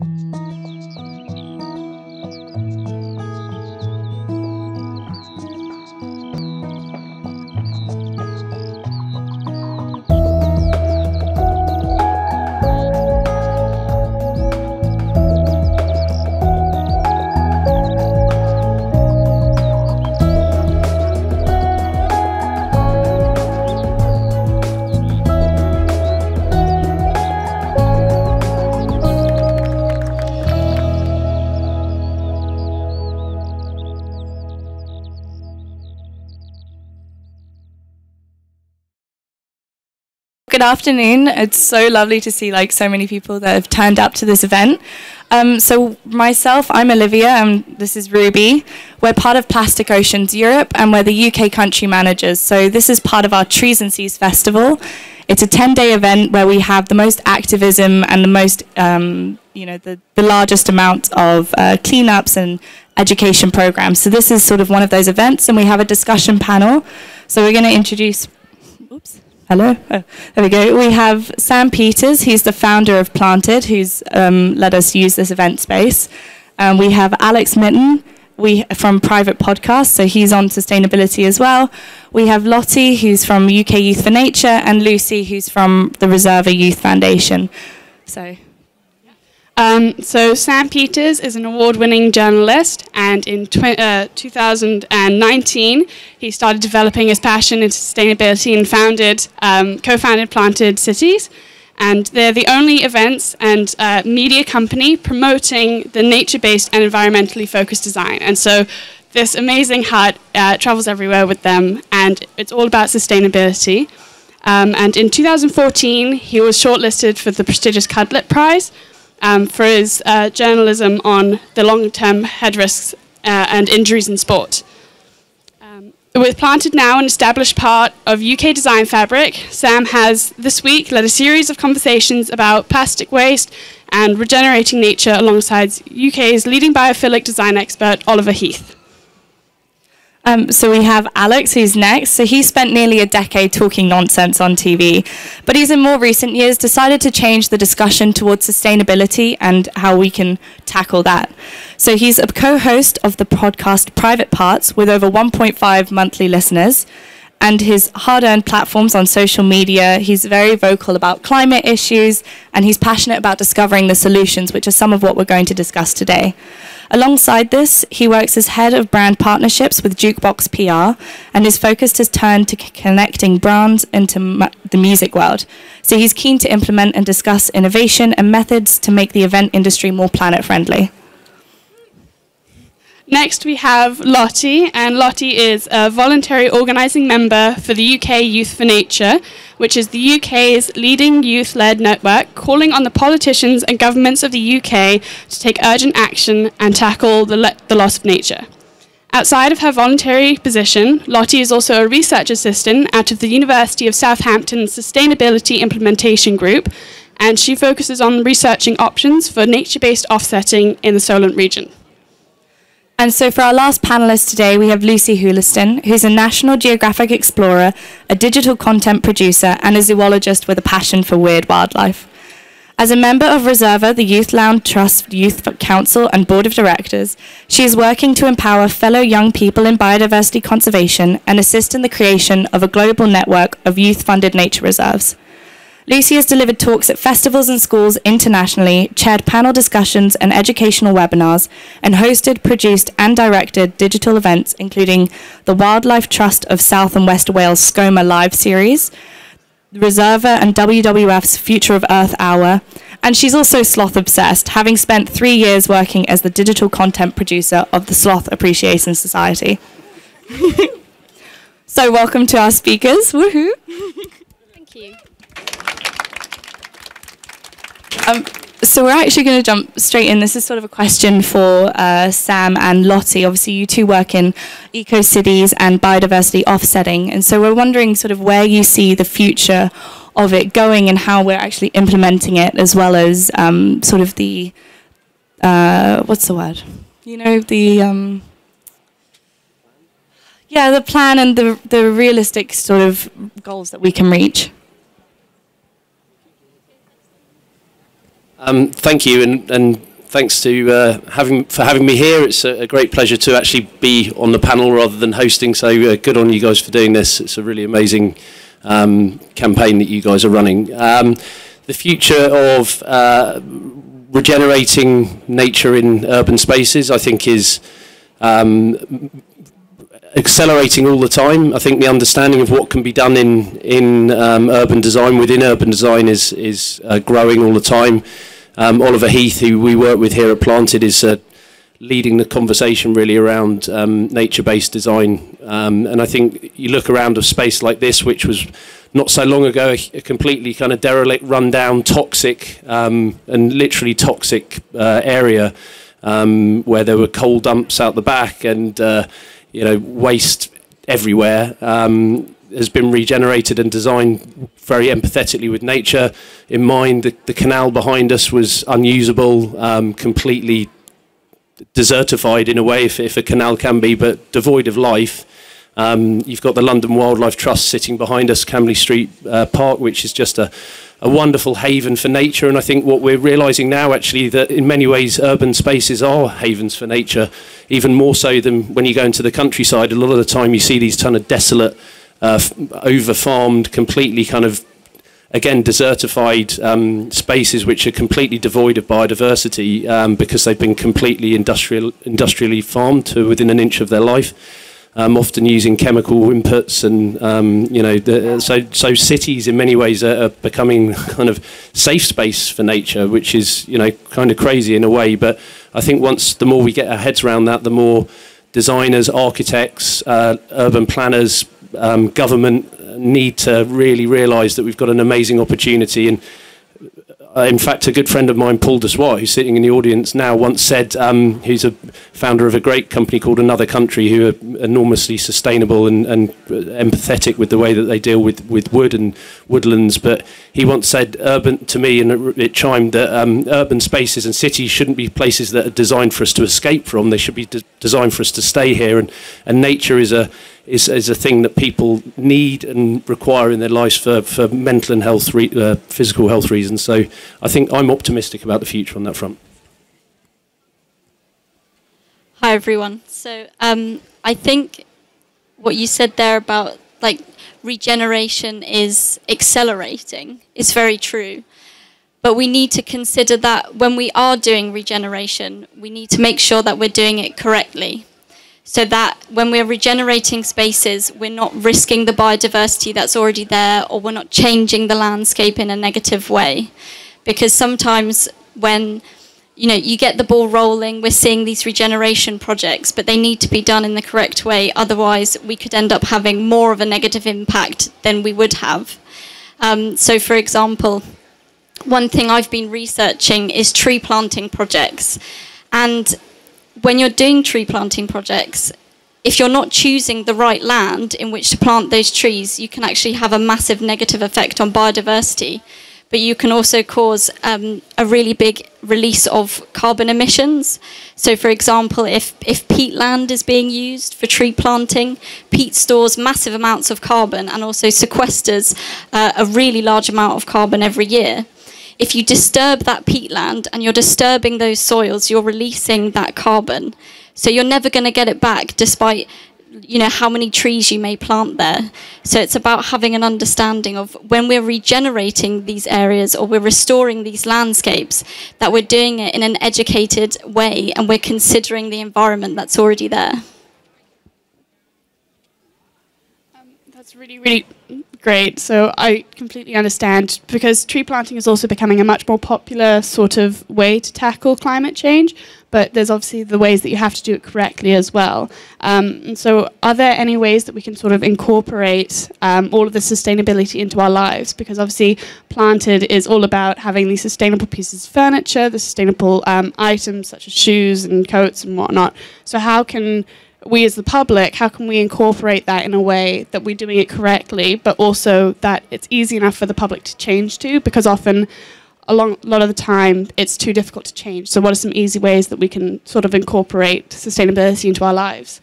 Música Good afternoon. It's so lovely to see like so many people that have turned up to this event. Um, so myself, I'm Olivia, and this is Ruby. We're part of Plastic Oceans Europe, and we're the UK country managers. So this is part of our Trees and Seas Festival. It's a 10-day event where we have the most activism and the most, um, you know, the, the largest amount of uh, cleanups and education programs. So this is sort of one of those events, and we have a discussion panel. So we're going to introduce. Oops. Hello. There we go. We have Sam Peters. He's the founder of Planted, who's um, let us use this event space. Um, we have Alex Mytton we, from Private Podcast, so he's on sustainability as well. We have Lottie, who's from UK Youth for Nature, and Lucy, who's from the Reserva Youth Foundation. So. Um, so Sam Peters is an award-winning journalist, and in uh, 2019 he started developing his passion into sustainability and founded, um, co-founded Planted Cities, and they're the only events and uh, media company promoting the nature-based and environmentally focused design. And so this amazing hut uh, travels everywhere with them, and it's all about sustainability. Um, and in 2014, he was shortlisted for the prestigious Cudlipp Prize, um, for his uh, journalism on the long-term head risks uh, and injuries in sport. Um, with Planted now an established part of UK design fabric, Sam has this week led a series of conversations about plastic waste and regenerating nature alongside UK's leading biophilic design expert, Oliver Heath. Um, so we have Alex, who's next. So he spent nearly a decade talking nonsense on TV, but he's in more recent years decided to change the discussion towards sustainability and how we can tackle that. So he's a co-host of the podcast Private Parts with over 1.5 monthly listeners. And his hard earned platforms on social media, he's very vocal about climate issues and he's passionate about discovering the solutions, which are some of what we're going to discuss today. Alongside this, he works as head of brand partnerships with Jukebox PR, and his focus has turned to connecting brands into the music world. So he's keen to implement and discuss innovation and methods to make the event industry more planet friendly. Next, we have Lottie, and Lottie is a voluntary organising member for the UK Youth for Nature, which is the UK's leading youth led network calling on the politicians and governments of the UK to take urgent action and tackle the, the loss of nature. Outside of her voluntary position, Lottie is also a research assistant out of the University of Southampton's Sustainability Implementation Group, and she focuses on researching options for nature based offsetting in the Solent region. And so for our last panelist today, we have Lucy Houliston, who's a National Geographic explorer, a digital content producer, and a zoologist with a passion for weird wildlife. As a member of Reserva, the Youth Land Trust Youth Council and Board of Directors, she is working to empower fellow young people in biodiversity conservation and assist in the creation of a global network of youth-funded nature reserves. Lucy has delivered talks at festivals and schools internationally, chaired panel discussions and educational webinars, and hosted, produced, and directed digital events, including the Wildlife Trust of South and West Wales Skomer Live series, the Reserva and WWF's Future of Earth Hour, and she's also sloth obsessed, having spent three years working as the digital content producer of the Sloth Appreciation Society. so, welcome to our speakers. Woohoo! Thank you. Um, so we're actually going to jump straight in. This is sort of a question for uh, Sam and Lottie. Obviously, you two work in eco cities and biodiversity offsetting, and so we're wondering sort of where you see the future of it going and how we're actually implementing it, as well as um, sort of the uh, what's the word? You know the um, yeah the plan and the the realistic sort of goals that we can reach. Um, thank you, and, and, thanks to uh, having for having me here. It's a, a, great pleasure to actually be on the panel rather than hosting. So uh, good on you guys for doing this. It's a really amazing um, campaign that you guys are running. Um, the future of uh, regenerating nature in urban spaces, I think, is um, accelerating all the time. I think the understanding of what can be done in in um, urban design within urban design is is uh, growing all the time. Um, Oliver Heath, who we work with here at Planted, is uh, leading the conversation really around um, nature-based design. Um, and I think you look around a space like this, which was not so long ago a, completely kind of derelict, run-down, toxic, um, and literally toxic uh, area um, where there were coal dumps out the back and uh, you know waste everywhere. Um, has been regenerated and designed very empathetically with nature in mind. The, the canal behind us was unusable, um, completely desertified in a way, if, if a canal can be, but devoid of life. Um, you've got the London Wildlife Trust sitting behind us, Camley Street uh, Park, which is just a, a wonderful haven for nature. And I think what we're realizing now, actually, that in many ways urban spaces are havens for nature, even more so than when you go into the countryside. A lot of the time, you see these kind of desolate, uh, over farmed, completely kind of again, desertified um, spaces which are completely devoid of biodiversity um, because they've been completely industrial, industrially farmed to within an inch of their life. Um, often using chemical inputs, and um, you know, the, so so cities in many ways are, are, becoming kind of safe space for nature, which is you know kind of crazy in a way. But I think once the more we get our heads around that, the more designers, architects, uh, urban planners, um, government need to really realise that we've got an amazing opportunity. And uh, in fact, a good friend of mine, Paul de Zwart, who's sitting in the audience now, once said um, he's a founder of a great company called Another Country, who are enormously sustainable and, and empathetic with the way that they deal with, with wood and woodlands. But he once said urban to me, and it, it chimed that um, urban spaces and cities shouldn't be places that are designed for us to escape from. They should be de designed for us to stay here. And, and nature is a is, is a thing that people need and require in their lives for, for mental and health, uh, physical health reasons. So I think I'm optimistic about the future on that front. Hi everyone. So um, I think what you said there about like regeneration is accelerating is very true. But we need to consider that when we are doing regeneration, we need to make sure that we're doing it correctly so that when we're regenerating spaces, we're not risking the biodiversity that's already there or we're not changing the landscape in a negative way. Because sometimes when you know you get the ball rolling, we're seeing these regeneration projects, but they need to be done in the correct way. Otherwise, we could end up having more of a negative impact than we would have. Um, so, for example, one thing I've been researching is tree planting projects. And when you're doing tree planting projects, if you're not choosing the right land in which to plant those trees, you can actually have a massive negative effect on biodiversity. But you can also cause um, a really big release of carbon emissions. So, for example, if, if peat land is being used for tree planting, peat stores massive amounts of carbon and also sequesters uh, a really large amount of carbon every year if you disturb that peatland and you're disturbing those soils, you're releasing that carbon. So you're never going to get it back despite you know how many trees you may plant there so it's about having an understanding of when we're regenerating these areas or we're restoring these landscapes that we're doing it in an educated way and we're considering the environment that's already there um, that's really really great. So I completely understand because tree planting is also becoming a much more popular sort of way to tackle climate change. But there's obviously the ways that you have to do it correctly as well. Um, and so, are there any ways that we can sort of incorporate um, all of the sustainability into our lives? Because obviously, Planted is all about having these sustainable pieces of furniture, the sustainable um, items such as shoes and coats and whatnot. So, how can we as the public, how can we incorporate that in a way that we're doing it correctly, but also that it's easy enough for the public to change to? Because often, a, long, lot of the time, it's too difficult to change. So, what are some easy ways that we can sort of incorporate sustainability into our lives?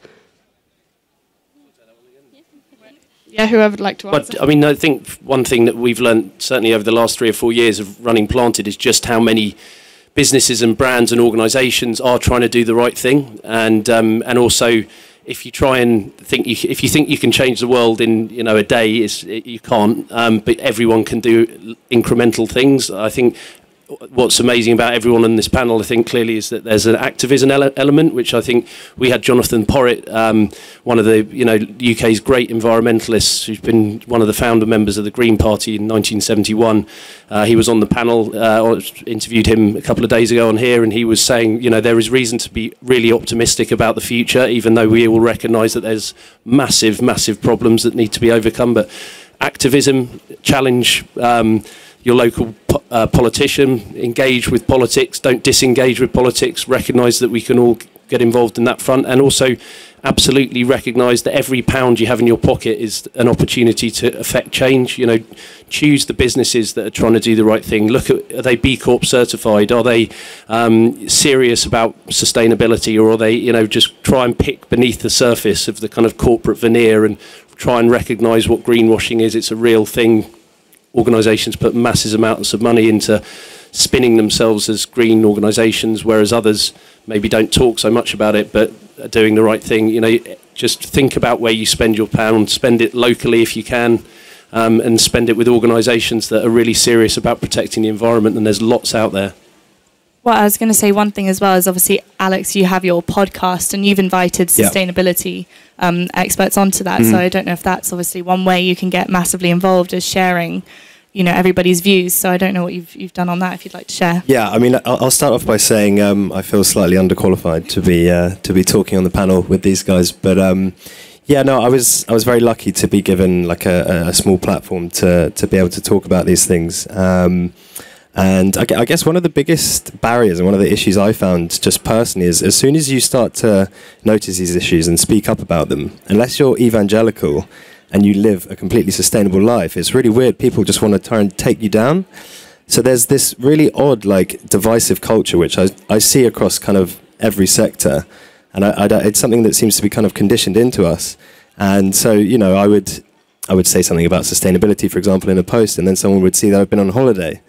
Yeah, whoever would like to answer. But I mean, I think one thing that we've learned certainly over the last three or four years of running Planted is just how many businesses and brands and organisations are trying to do the right thing, and um, and also if you try and think you, if you think you can change the world in you know a day, is you can't. Um, but everyone can do incremental things. I think what's amazing about everyone on this panel, I think, clearly is that there's an activism ele- element, which I think we had Jonathan Porritt, um, one of the you know UK's great environmentalists, who's been one of the founder members of the Green Party in 1971. Uh, he was on the panel. Uh, interviewed him a couple of days ago on here, and he was saying, you know, there is reason to be really optimistic about the future, even though we all recognise that there's massive, massive problems that need to be overcome, but activism, challenge. Um, your local po- uh, politician, engage with politics, don't disengage with politics, recognise that we can all get involved in that front, and also absolutely recognise that every pound you have in your pocket is an opportunity to affect change. You know, choose the businesses that are trying to do the right thing. Look at are they B Corp certified? Are they um, serious about sustainability, or are they you know just try and pick beneath the surface of the kind of corporate veneer and try and recognise what greenwashing is? It's a real thing organisations put massive amounts of money into spinning themselves as green organisations, whereas others maybe don't talk so much about it, but are doing the right thing. You know, just think about where you spend your pound, spend it locally if you can, um, and spend it with organisations that are really serious about protecting the environment. And there's lots out there. Well, I was going to say one thing as well is obviously, Alex, you have your podcast and you've invited Yeah. sustainability um, experts onto that. So I don't know if that's obviously one way you can get massively involved is sharing, you know, everybody's views. So I don't know what you've you've done on that. If you'd like to share. Yeah, I mean, I'll, start off by saying um, I feel slightly underqualified to be uh, to be talking on the panel with these guys, but um, yeah, no, I was I was very lucky to be given like a, a small platform to to be able to talk about these things. Um, and I guess one of the biggest barriers and one of the issues I found just personally is as soon as you start to notice these issues and speak up about them, unless you're evangelical and you live a completely sustainable life, it's really weird. People just want to try and take you down. So there's this really odd, like, divisive culture which I, I see across kind of every sector, and I, I it's something that seems to be kind of conditioned into us. And so, you know, I would I would say something about sustainability, for example, in a post, and then someone would see that I've been on holiday,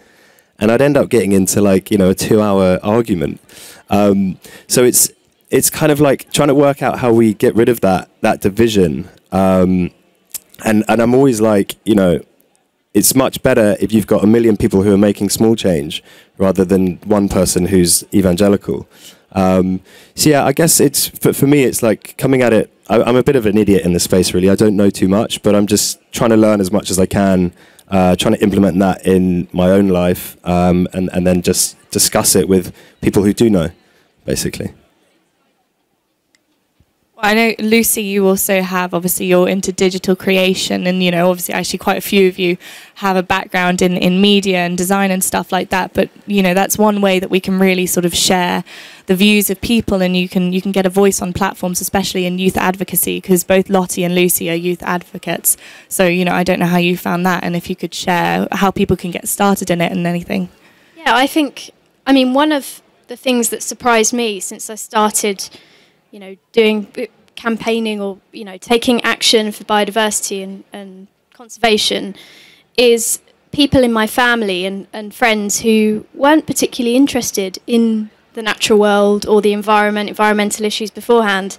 and I'd end up getting into like you know a two-hour argument. Um, so it's it's kind of like trying to work out how we get rid of that that division. Um, and and I'm always like, you know, it's much better if you've got a million people who are making small change rather than one person who's evangelical. Um, so yeah, I guess it's for, for me. It's like coming at it. I, I'm a bit of an idiot in this space, really. I don't know too much, but I'm just trying to learn as much as I can, uh, trying to implement that in my own life, um, and and then just discuss it with people who do know, basically. I know Lucy, you also have obviously you're into digital creation, and you know obviously actually quite a few of you have a background in in media and design and stuff like that. But you know that's one way that we can really sort of share the views of people, and you can you can get a voice on platforms, especially in youth advocacy, because both Lottie and Lucy are youth advocates. So you know I don't know how you found that, and if you could share how people can get started in it and anything. Yeah, I think, I mean, one of the things that surprised me since I started, you know, doing uh, campaigning or, you know, taking action for biodiversity and, and conservation is people in my family and, and friends who weren't particularly interested in the natural world or the environment, environmental issues beforehand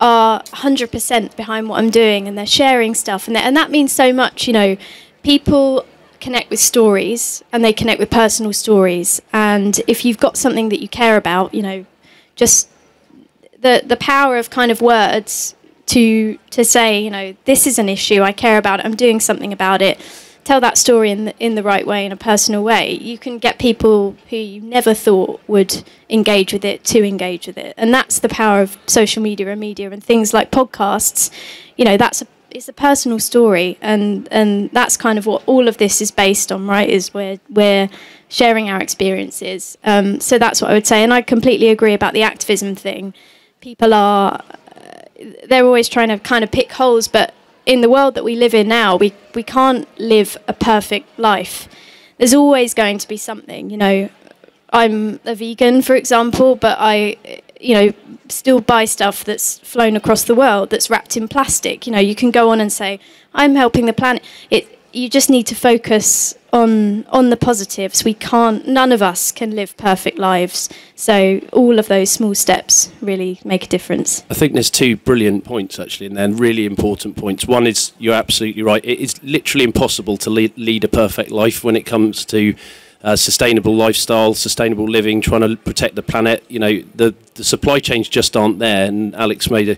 are 100% behind what I'm doing and they're sharing stuff. And, and that means so much you know. People connect with stories and they connect with personal stories. And if you've got something that you care about you know just the the power of kind of words to to say you know this is an issue I care about it, I'm doing something about it. Tell that story in the, in the right way in a personal way. You can get people who you never thought would engage with it to engage with it. And that's the power of social media and media and things like podcasts. You know that's a it's a personal story and and that's kind of what all of this is based on right is we're we're sharing our experiences. Um, so that's what I would say. And I completely agree about the activism thing people are they're always trying to kind of pick holes but in the world that we live in now we we can't live a perfect life there's always going to be something you know I'm a vegan, for example, but I, you know, still buy stuff that's flown across the world that's wrapped in plastic. You know, you can go on and say, I'm helping the planet. It, you just need to focus on on the positives. We can't. None of us can live perfect lives. So all of those small steps really make a difference. I think there's two brilliant points actually, and then really important points. One is you're absolutely right. It is literally impossible to lead, lead a perfect life when it comes to uh, sustainable lifestyle, sustainable living, trying to protect the planet. You know, the the supply chains just aren't there. And Alex made a,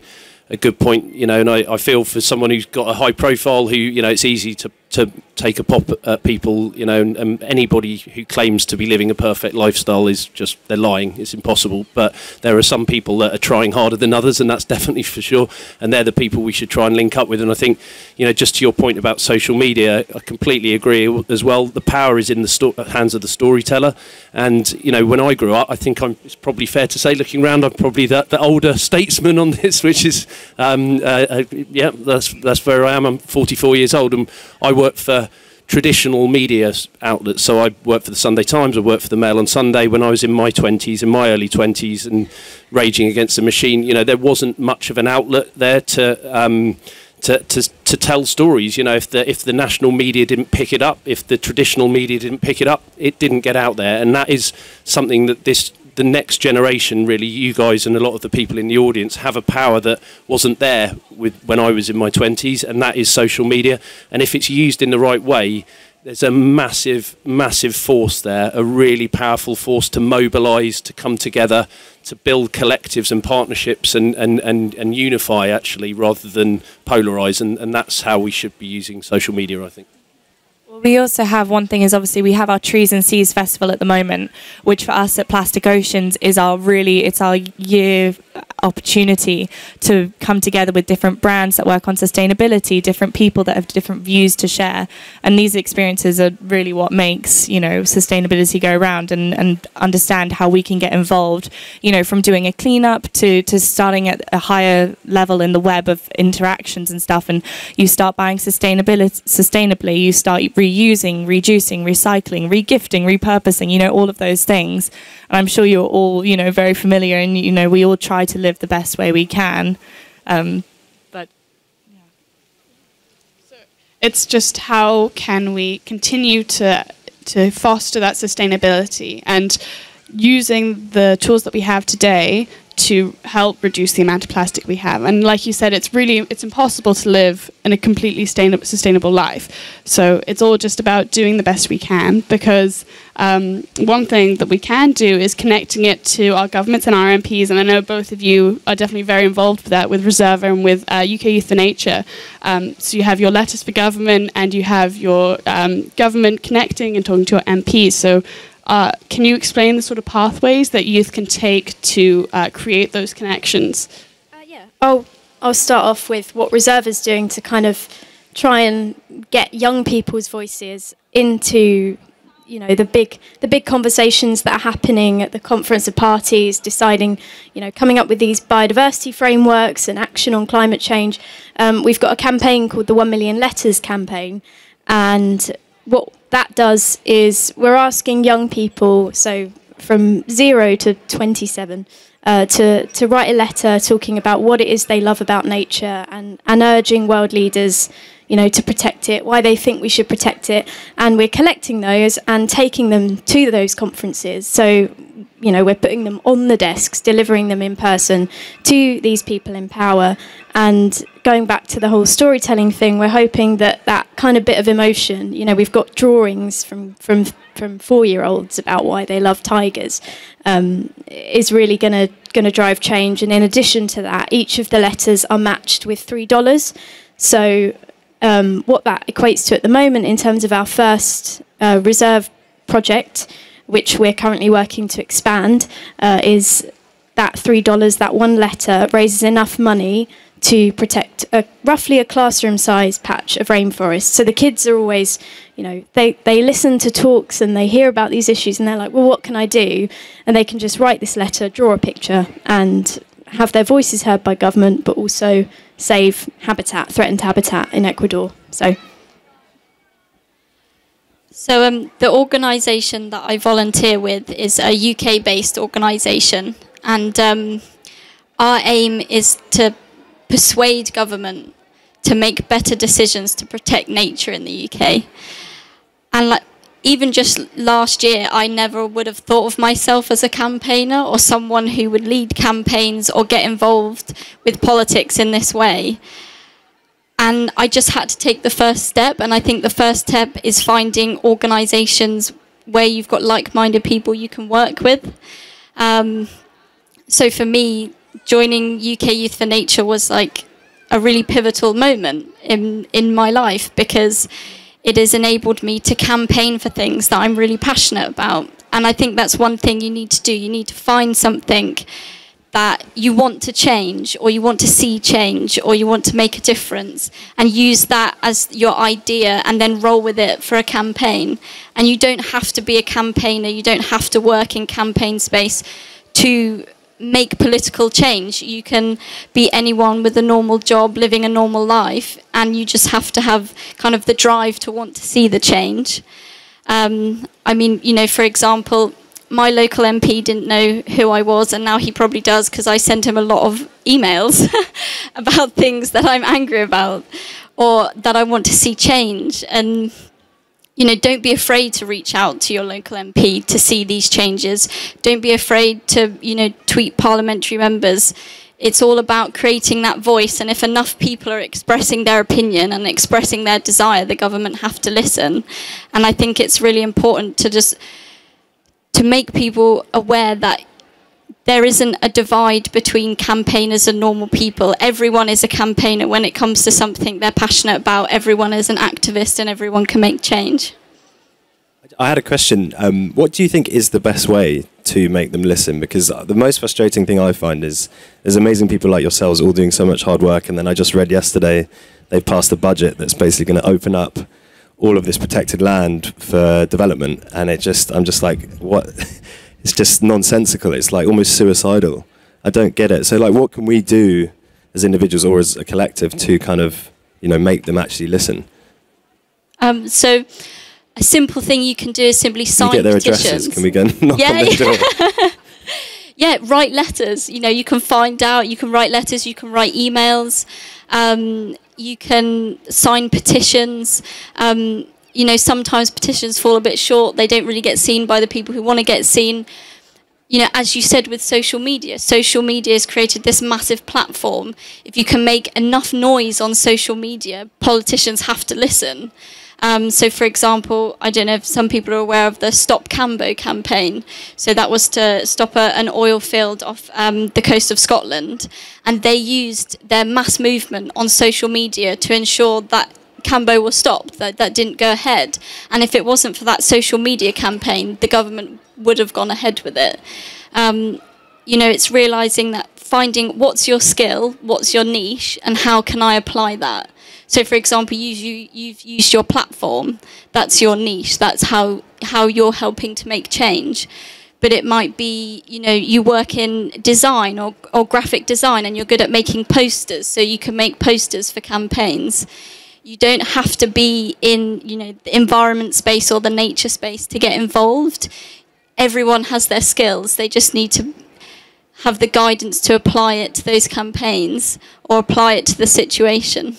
a good point. You know, and I, I feel for someone who's got a high profile, who you know, it's easy to to take a pop at people, you know, and, and, anybody who claims to be living a perfect lifestyle is just, they're lying. It's impossible. But there are some people that are trying harder than others, and that's definitely for sure. And they're the people we should try and link up with. And I think, you know, just to your point about social media, I completely agree as well. The power is in the sto- hands of the storyteller. And, you know, when I grew up, I think I'm, it's probably fair to say, looking around, I'm probably the, the older statesman on this, which is, um, uh, uh, yeah, that's, that's where I am. I'm 44 years old, and I work for traditional media outlets. So I worked for the Sunday Times, I worked for the Mail on Sunday when I was in my 20s, in my early 20s, and raging against the machine. You know, there wasn't much of an outlet there to. Um, to, to, to tell stories, you know, if the if the national media didn't pick it up, if the traditional media didn't pick it up, it didn't get out there, and that is something that this the next generation, really, you guys and a lot of the people in the audience have a power that wasn't there with when I was in my 20s, and that is social media. And if it's used in the right way, there's a massive, massive force there, a really powerful force to mobilise, to come together, to build collectives and partnerships and, and, and, and unify, actually, rather than polarise. And, and that's how we should be using social media, I think we also have one thing is obviously we have our Trees and Seas Festival at the moment, which for us at Plastic Oceans is our really it's our year opportunity to come together with different brands that work on sustainability, different people that have different views to share. And these experiences are really what makes, you know, sustainability go around and, and understand how we can get involved, you know, from doing a cleanup to, to starting at a higher level in the web of interactions and stuff. And you start buying sustainability sustainably, you start reusing, reducing, recycling, regifting, repurposing, you know, all of those things. And I'm sure you're all, you know, very familiar and, you know, we all try to live the best way we can. Um, but yeah. So it's just how can we continue to to foster that sustainability and using the tools that we have today to help reduce the amount of plastic we have. And like you said, it's really it's impossible to live in a completely sustainable life. So it's all just about doing the best we can. Because um, one thing that we can do is connecting it to our governments and our MPs. And I know both of you are definitely very involved with that, with Reserva and with uh, UK Youth for Nature. Um, so you have your letters for government, and you have your um, government connecting and talking to your MPs. So uh, can you explain the sort of pathways that youth can take to uh, create those connections? Uh, yeah. I'll, I'll start off with what Reserva is doing to kind of try and get young people's voices into you know the big the big conversations that are happening at the conference of parties deciding you know coming up with these biodiversity frameworks and action on climate change um, we've got a campaign called the 1 million letters campaign and what that does is we're asking young people, so from zero to 27, uh, to, to write a letter talking about what it is they love about nature and, and urging world leaders you know, to protect it, why they think we should protect it. And we're collecting those and taking them to those conferences. So, you know, we're putting them on the desks, delivering them in person to these people in power. And going back to the whole storytelling thing, we're hoping that that kind of bit of emotion, you know, we've got drawings from, from, from four year olds about why they love tigers, um, is really going to going to drive change. And in addition to that, each of the letters are matched with three dollars. So um, what that equates to at the moment in terms of our first uh, reserve project, which we're currently working to expand, uh, is that $3, that one letter, raises enough money to protect a, roughly a classroom size patch of rainforest. So the kids are always, you know, they, they listen to talks and they hear about these issues and they're like, well, what can I do? And they can just write this letter, draw a picture, and have their voices heard by government, but also save habitat, threatened habitat in Ecuador. So. So um, the organisation that I volunteer with is a UK-based organisation, and um, our aim is to persuade government to make better decisions to protect nature in the UK. And like even just last year, I never would have thought of myself as a campaigner or someone who would lead campaigns or get involved with politics in this way. And I just had to take the first step. And I think the first step is finding organisations where you've got like minded people you can work with. Um, so for me, joining UK Youth for Nature was like a really pivotal moment in, in my life because it has enabled me to campaign for things that I'm really passionate about. And I think that's one thing you need to do. You need to find something that you want to change or you want to see change or you want to make a difference and use that as your idea and then roll with it for a campaign. And you don't have to be a campaigner, you don't have to work in campaign space to make political change. You can be anyone with a normal job, living a normal life, and you just have to have kind of the drive to want to see the change. Um, I mean, you know, for example, my local MP didn't know who I was, and now he probably does because I sent him a lot of emails about things that I'm angry about or that I want to see change. And you know, don't be afraid to reach out to your local MP to see these changes. Don't be afraid to, you know, tweet parliamentary members. It's all about creating that voice, and if enough people are expressing their opinion and expressing their desire, the government have to listen. And I think it's really important to just to make people aware that there isn't a divide between campaigners and normal people. Everyone is a campaigner when it comes to something they're passionate about. Everyone is an activist and everyone can make change. I had a question. Um, what do you think is the best way to make them listen? Because the most frustrating thing I find is there's amazing people like yourselves all doing so much hard work, and then I just read yesterday they've passed a budget that's basically going to open up all of this protected land for development, and it just I'm just like what it's just nonsensical. It's like almost suicidal. I don't get it. So like, what can we do as individuals or as a collective to kind of, you know, make them actually listen? Um, so a simple thing you can do is simply sign can get their petitions. addresses. Can we go knock Yeah, on their yeah. door? yeah, write letters. You know, you can find out. You can write letters. You can write emails. Um, you can sign petitions. Um, you know, sometimes petitions fall a bit short. They don't really get seen by the people who want to get seen. You know, as you said with social media, social media has created this massive platform. If you can make enough noise on social media, politicians have to listen. Um, so, for example, I don't know if some people are aware of the Stop Cambo campaign. So that was to stop a, an oil field off um, the coast of Scotland, and they used their mass movement on social media to ensure that Cambo was stopped, that, that didn't go ahead. And if it wasn't for that social media campaign, the government would have gone ahead with it. Um, you know, it's realizing that finding what's your skill, what's your niche, and how can I apply that. So, for example, you, you, you've used your platform. That's your niche. That's how how you're helping to make change. But it might be, you know, you work in design or, or graphic design, and you're good at making posters, so you can make posters for campaigns you don't have to be in you know the environment space or the nature space to get involved. Everyone has their skills. They just need to have the guidance to apply it to those campaigns or apply it to the situation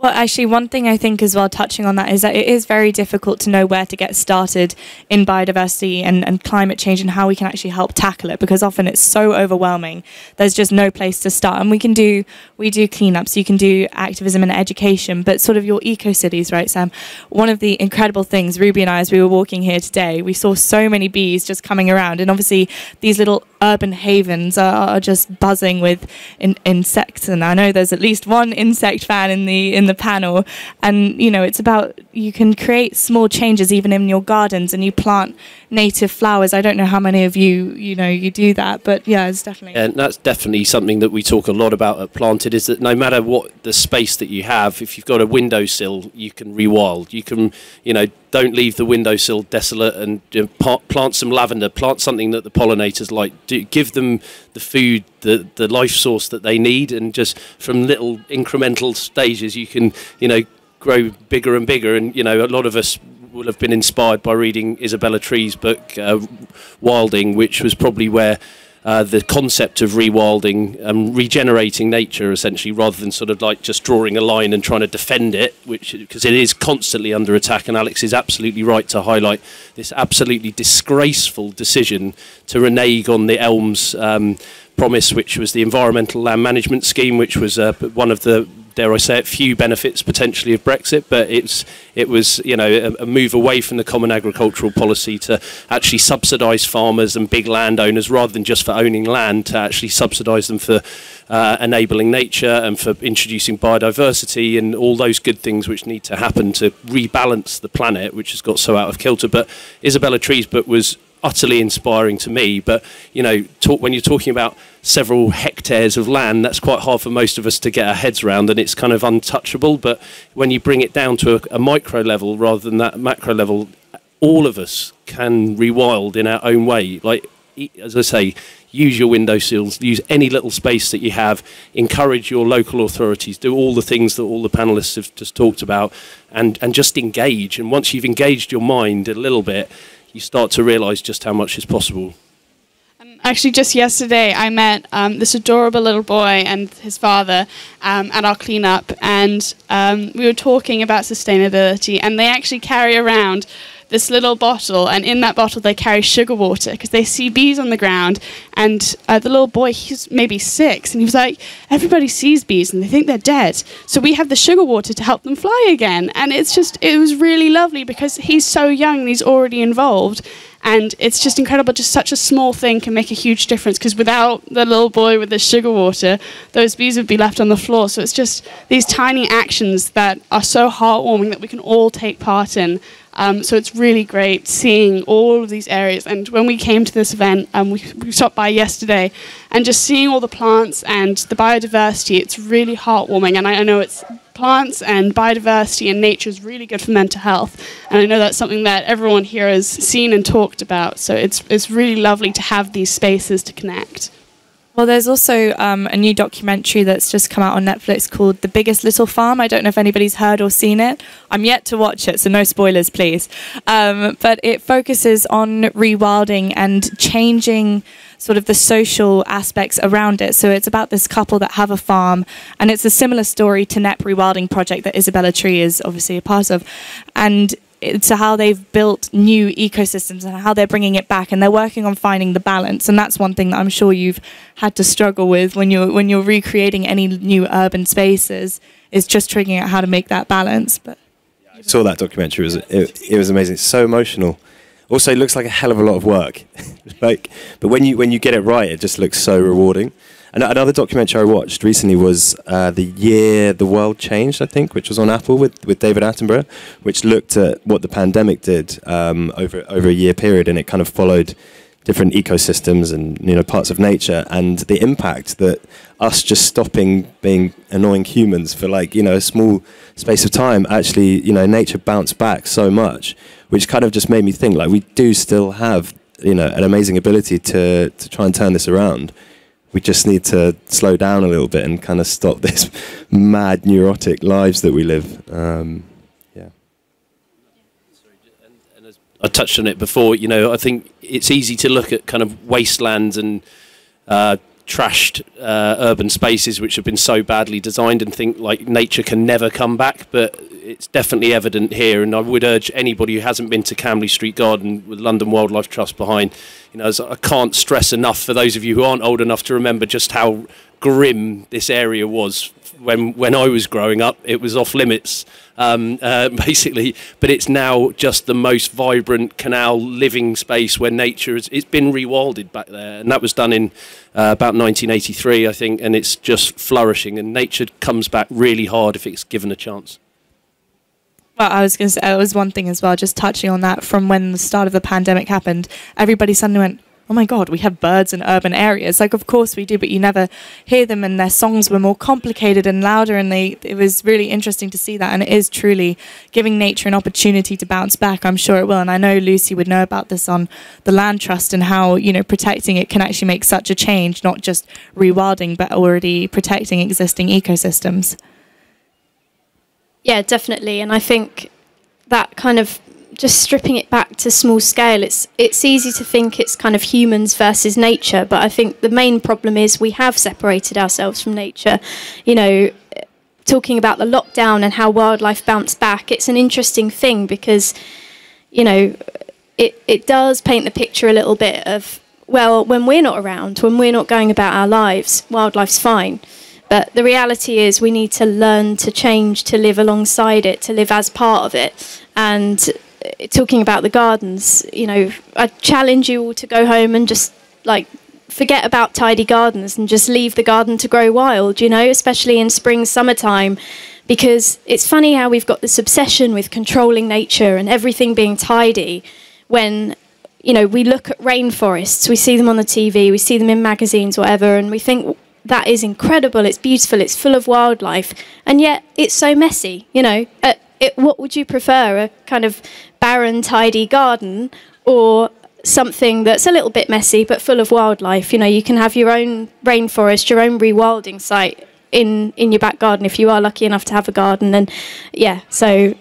Well, actually, one thing I think as well, touching on that, is that it is very difficult to know where to get started in biodiversity and, and climate change and how we can actually help tackle it because often it's so overwhelming. There's just no place to start. And we can do we do cleanups, you can do activism and education, but sort of your eco cities, right, Sam? One of the incredible things, Ruby and I, as we were walking here today, we saw so many bees just coming around, and obviously these little urban havens are, are just buzzing with in, insects. And I know there's at least one insect fan in the in the panel, and you know it's about you can create small changes even in your gardens, and you plant native flowers. I don't know how many of you you know you do that, but yeah, it's definitely. And that's definitely something that we talk a lot about at Planted is that no matter what the space that you have, if you've got a windowsill, you can rewild. You can, you know, don't leave the windowsill desolate and you know, plant some lavender, plant something that the pollinators like. Do, give them the food, the, the life source that they need, and just from little incremental stages, you can, you know, grow bigger and bigger. And, you know, a lot of us will have been inspired by reading Isabella Tree's book, uh, Wilding, which was probably where uh, the concept of rewilding and regenerating nature essentially rather than sort of like just drawing a line and trying to defend it which because it is constantly under attack. And Alex is absolutely right to highlight this absolutely disgraceful decision to renege on the Elms um, promise which was the environmental land management scheme which was uh, one of the dare I say it, few benefits potentially of Brexit, but it's it was you know a, a move away from the common agricultural policy to actually subsidise farmers and big landowners rather than just for owning land to actually subsidise them for uh, enabling nature and for introducing biodiversity and all those good things which need to happen to rebalance the planet, which has got so out of kilter. But Isabella Tree's book was utterly inspiring to me. But you know, talk, when you're talking about several hectares of land, that's quite hard for most of us to get our heads around, and it's kind of untouchable. But when you bring it down to a, a micro level rather than that macro level, all of us can rewild in our own way. Like as I say, use your window sills, use any little space that you have, encourage your local authorities, do all the things that all the panelists have just talked about, and, and just engage. And once you've engaged your mind a little bit, you start to realise just how much is possible. Actually, just yesterday, I met um, this adorable little boy and his father um, at our cleanup, and um, we were talking about sustainability. And they actually carry around this little bottle, and in that bottle they carry sugar water because they see bees on the ground. And uh, the little boy, he's maybe six, and he was like, "Everybody sees bees and they think they're dead, so we have the sugar water to help them fly again." And it's just, it was really lovely because he's so young and he's already involved. And it's just incredible. Just such a small thing can make a huge difference because without the little boy with the sugar water, those bees would be left on the floor. So it's just these tiny actions that are so heartwarming that we can all take part in. Um, so it's really great seeing all of these areas. And when we came to this event, um, we, we stopped by yesterday, and just seeing all the plants and the biodiversity, it's really heartwarming. And I, I know it's plants and biodiversity and nature is really good for mental health. And I know that's something that everyone here has seen and talked about. So it's, it's really lovely to have these spaces to connect. Well, there's also um, a new documentary that's just come out on Netflix called The Biggest Little Farm. I don't know if anybody's heard or seen it. I'm yet to watch it, so no spoilers, please. Um, but it focuses on rewilding and changing sort of the social aspects around it. So it's about this couple that have a farm, and it's a similar story to Knepp Rewilding Project that Isabella Tree is obviously a part of. And to how they've built new ecosystems and how they're bringing it back and they're working on finding the balance. And that's one thing that I'm sure you've had to struggle with when you're when you're recreating any new urban spaces is just figuring out how to make that balance. But I saw that documentary. It was it, it was amazing. So emotional. Also it looks like a hell of a lot of work. Like but when you when you get it right it just looks so rewarding another documentary I watched recently was uh, the year the world changed, I think, which was on Apple with, with David Attenborough, which looked at what the pandemic did um, over over a year period, and it kind of followed different ecosystems and you know parts of nature and the impact that us just stopping being annoying humans for like you know a small space of time actually you know nature bounced back so much which kind of just made me think like we do still have you know an amazing ability to to try and turn this around we just need to slow down a little bit and kind of stop this mad neurotic lives that we live. Um, yeah. I touched on it before. You know, I think it's easy to look at kind of wastelands and uh, trashed uh, urban spaces which have been so badly designed and think like nature can never come back. But it's definitely evident here, and I would urge anybody who hasn't been to Camley Street Garden with London Wildlife Trust behind, you know, I can't stress enough for those of you who aren't old enough to remember just how grim this area was when when I was growing up. It was off limits, um, uh, basically. But it's now just the most vibrant canal living space where nature has it's been rewilded back there, and that was done in uh, about 1983, I think, and it's just flourishing. And nature comes back really hard if it's given a chance. Well, I was going to say, it was one thing as well, just touching on that from when the start of the pandemic happened, everybody suddenly went, oh my God, we have birds in urban areas. Like, of course we do, but you never hear them, and their songs were more complicated and louder, and they, it was really interesting to see that. And it is truly giving nature an opportunity to bounce back. I'm sure it will. And I know Lucy would know about this on the Land Trust and how, you know, protecting it can actually make such a change, not just rewilding, but already protecting existing ecosystems. Yeah, definitely. And I think that kind of just stripping it back to small scale, it's it's easy to think it's kind of humans versus nature, but I think the main problem is we have separated ourselves from nature. You know, talking about the lockdown and how wildlife bounced back, it's an interesting thing because, you know, it it does paint the picture a little bit of well, when we're not around, when we're not going about our lives, wildlife's fine. But the reality is, we need to learn to change, to live alongside it, to live as part of it. And talking about the gardens, you know, I challenge you all to go home and just like forget about tidy gardens and just leave the garden to grow wild, you know, especially in spring, summertime. Because it's funny how we've got this obsession with controlling nature and everything being tidy when you know, we look at rainforests, we see them on the TV, we see them in magazines, whatever, and we think that is incredible, it's beautiful, it's full of wildlife, and yet it's so messy. You know, uh, it, what would you prefer, a kind of barren, tidy garden, or something that's a little bit messy but full of wildlife? You know, you can have your own rainforest, your own rewilding site in in your back garden if you are lucky enough to have a garden, and yeah, so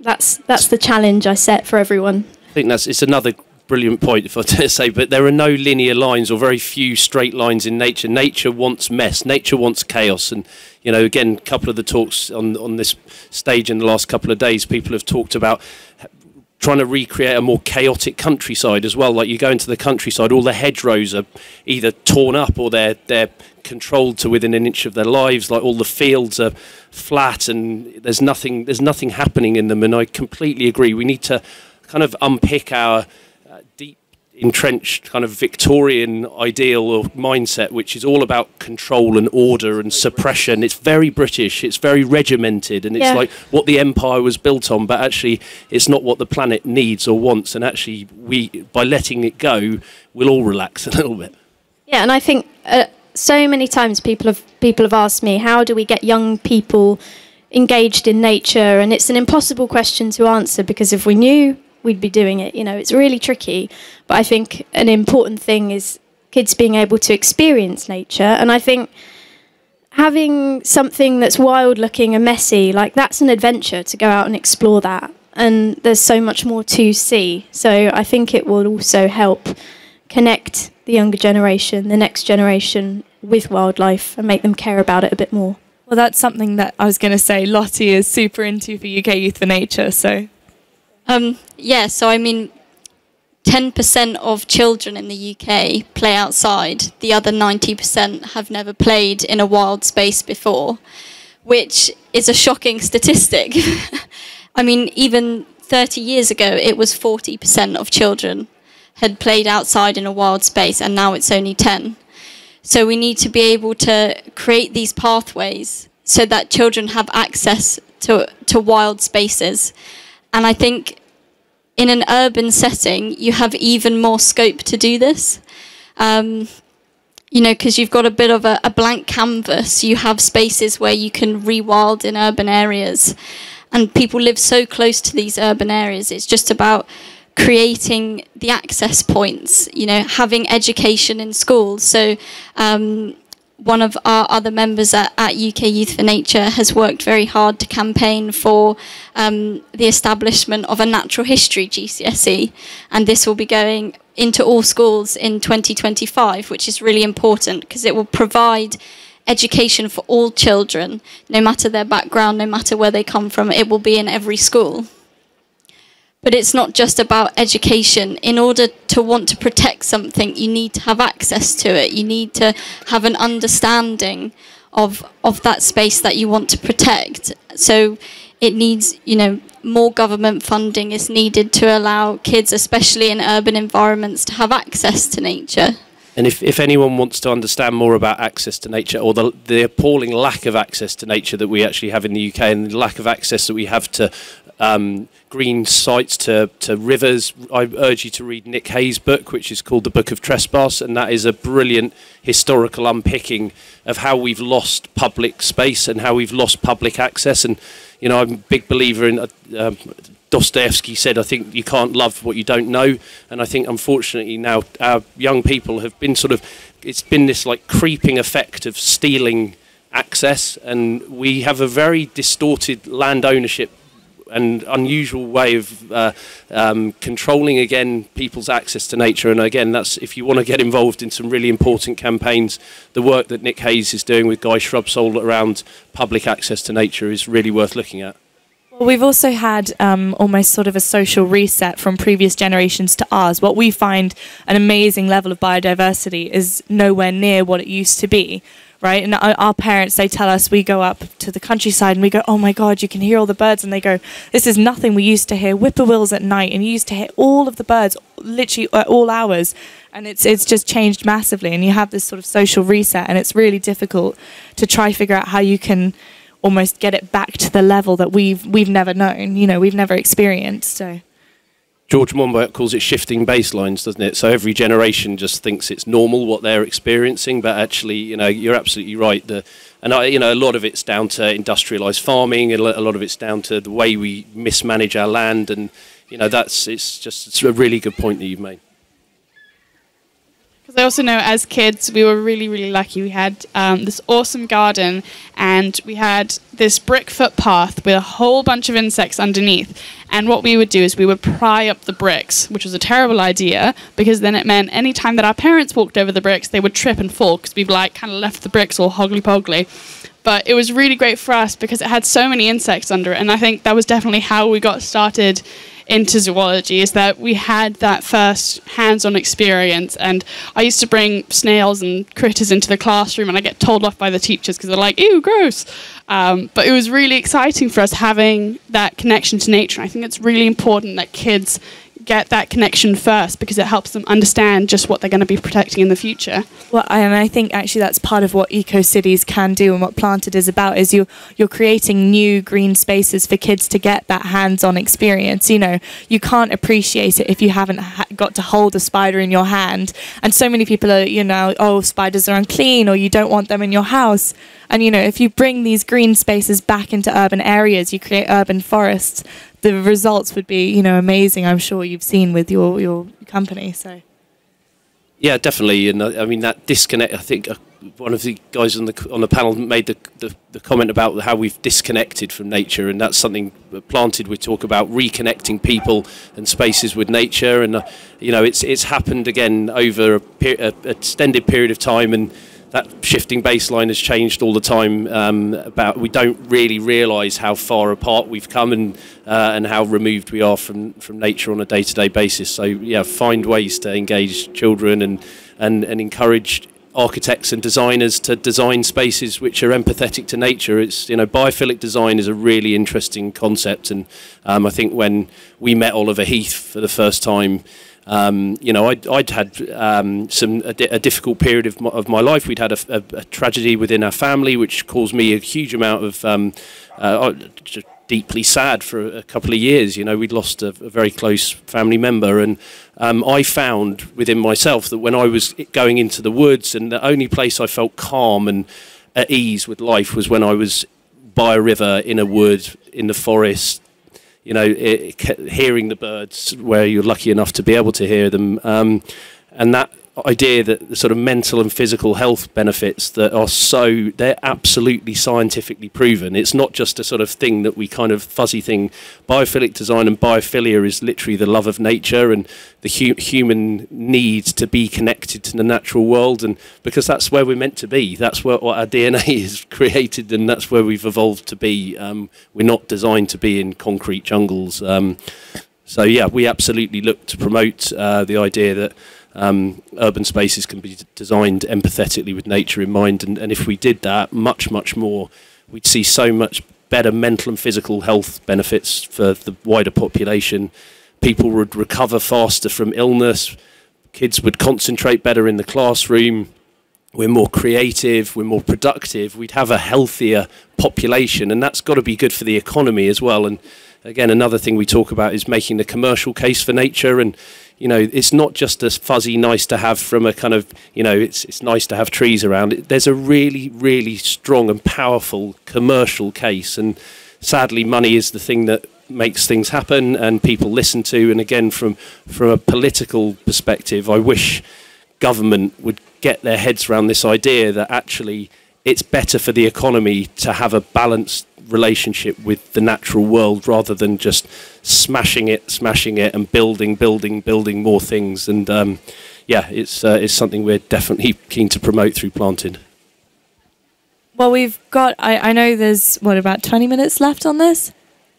that's that's the challenge I set for everyone. I think that's it's another brilliant point, if I dare say, but there are no linear lines or very few straight lines in nature. Nature wants mess. Nature wants chaos. And, you know, again, a couple of the talks on, on this stage in the last couple of days, people have talked about trying to recreate a more chaotic countryside as well. Like you go into the countryside, all the hedgerows are either torn up or they're they're controlled to within an inch of their lives. Like all the fields are flat and there's nothing there's nothing happening in them. And I completely agree. We need to kind of unpick our entrenched kind of Victorian ideal or mindset, which is all about control and order and suppression. It's very British, it's very regimented, and it's yeah. like what the empire was built on, but actually it's not what the planet needs or wants. And actually, we by letting it go, we'll all relax a little bit. Yeah, and I think uh, so many times people have people have asked me, how do we get young people engaged in nature? And it's an impossible question to answer because if we knew we'd be doing it. You know, it's really tricky. But I think an important thing is kids being able to experience nature. And I think having something that's wild looking and messy, like that's an adventure to go out and explore that. And there's so much more to see. So I think it will also help connect the younger generation, the next generation, with wildlife and make them care about it a bit more. Well, that's something that I was going to say Lottie is super into for UK Youth for Nature. So um, yeah, so I mean, 10% of children in the UK play outside. The other 90% have never played in a wild space before, which is a shocking statistic. I mean, even 30 years ago, it was 40% of children had played outside in a wild space, and now it's only 10. So we need to be able to create these pathways so that children have access to, to wild spaces. And I think in an urban setting, you have even more scope to do this. Um, you know, because you've got a bit of a, a, blank canvas. You have spaces where you can rewild in urban areas, and people live so close to these urban areas. It's just about creating the access points. You know, having education in schools. So. Um, one of our other members at, at, UK Youth for Nature has worked very hard to campaign for um, the establishment of a natural history GCSE, and this will be going into all schools in 2025, which is really important because it will provide education for all children, no matter their background, no matter where they come from. It will be in every school. But it's not just about education. In order to want to protect something, you need to have access to it. You need to have an understanding of of that space that you want to protect. So it needs, you know, more government funding is needed to allow kids, especially in urban environments, to have access to nature. And if, if anyone wants to understand more about access to nature or the, the appalling lack of access to nature that we actually have in the UK and the lack of access that we have to um, green sites to, to rivers. I urge you to read Nick Hayes' book, which is called The Book of Trespass, and that is a brilliant historical unpicking of how we've lost public space and how we've lost public access. And, you know, I'm a big believer in. Uh, um, Dostoevsky said, I think you can't love what you don't know. And I think, unfortunately, now our young people have been sort of, it's been this like creeping effect of stealing access. And we have a very distorted land ownership and unusual way of uh, um, controlling again people's access to nature. And again, that's if you want to get involved in some really important campaigns, the work that Nick Hayes is doing with Guy Shrubsole around public access to nature is really worth looking at. Well, we've also had um, almost sort of a social reset from previous generations to ours. What we find an amazing level of biodiversity is nowhere near what it used to be right? And our, parents, they tell us we go up to the countryside and we go, oh my God, you can hear all the birds. And they go, this is nothing. We used to hear whippoorwills at night and you used to hear all of the birds literally at all hours. And it's, it's just changed massively. And you have this sort of social reset and it's really difficult to try figure out how you can almost get it back to the level that we've, we've never known, you know, we've never experienced. So. George Monbiot calls it shifting baselines, doesn't it? So every generation just thinks it's normal what they're experiencing, but actually, you know, you're absolutely right. The, and I, you know, a lot of it's down to industrialised farming, and a lot of it's down to the way we mismanage our land, and you know, that's it's just it's a really good point that you've made. Because I also know as kids, we were really, really lucky. We had um, this awesome garden and we had this brick footpath with a whole bunch of insects underneath. And what we would do is we would pry up the bricks, which was a terrible idea because then it meant any time that our parents walked over the bricks, they would trip and fall because we'd like kind of left the bricks all hoggly poggly. But it was really great for us because it had so many insects under it. And I think that was definitely how we got started into zoology is that we had that first hands-on experience. And I used to bring snails and critters into the classroom and I get told off by the teachers because they're like ew gross. Um, but it was really exciting for us having that connection to nature. I think it's really important that kids get that connection first because it helps them understand just what they're going to be protecting in the future. Well, and I think actually that's part of what eco cities can do and what Planted is about is you you're creating new green spaces for kids to get that hands-on experience. You know, you can't appreciate it if you haven't ha- got to hold a spider in your hand. And so many people are, you know, oh, spiders are unclean or you don't want them in your house. And you know, if you bring these green spaces back into urban areas, you create urban forests the results would be, you know, amazing. I'm sure you've seen with your your company. So. Yeah, definitely, and I, mean that disconnect. I think uh, one of the guys on the on the panel made the, the, the comment about how we've disconnected from nature, and that's something planted. We talk about reconnecting people and spaces with nature, and uh, you know, it's it's happened again over a, per- a extended period of time, and that shifting baseline has changed all the time. Um, about we don't really realise how far apart we've come and uh, and how removed we are from from nature on a day to day basis. So yeah, find ways to engage children and and and encourage architects and designers to design spaces which are empathetic to nature. It's you know biophilic design is a really interesting concept, and um, I think when we met Oliver Heath for the first time. Um, you know, I'd, I'd had um, some a, di- a, difficult period of my, of my life. We'd had a, a, a, tragedy within our family, which caused me a huge amount of um, uh, deeply sad for a couple of years. You know, we'd lost a, a very close family member, and um, I found within myself that when I was going into the woods, and the only place I felt calm and at ease with life was when I was by a river, in a wood, in the forest, you know, it, hearing the birds where you're lucky enough to be able to hear them, um, and that idea that the sort of mental and physical health benefits that are so they're absolutely scientifically proven. It's not just a sort of thing that we kind of fuzzy thing. Biophilic design and biophilia is literally the love of nature and the hu- human need to be connected to the natural world. And because that's where we're meant to be that's where what our dna is created and that's where we've evolved to be. Um, we're not designed to be in concrete jungles. Um, so yeah we absolutely look to promote uh, the idea that um, urban spaces can be designed empathetically with nature in mind. And, and if we did that much, much more, we'd see so much better mental and physical health benefits for the wider population. People would recover faster from illness. Kids would concentrate better in the classroom. We're more creative, we're more productive, we'd have a healthier population, and that's got to be good for the economy as well. And again, another thing we talk about is making the commercial case for nature. And you know, it's not just a fuzzy nice to have from a kind of, you know, it's, it's nice to have trees around. There's a really, really strong and powerful commercial case. And sadly, money is the thing that makes things happen and people listen to. And again, from, from a political perspective, I wish government would get their heads around this idea that actually it's better for the economy to have a balanced relationship with the natural world rather than just smashing it, smashing it, and building, building, building more things. And um, yeah, it's uh, it's something we're definitely keen to promote through planting. Well, we've got. I, I know there's what about 20 minutes left on this.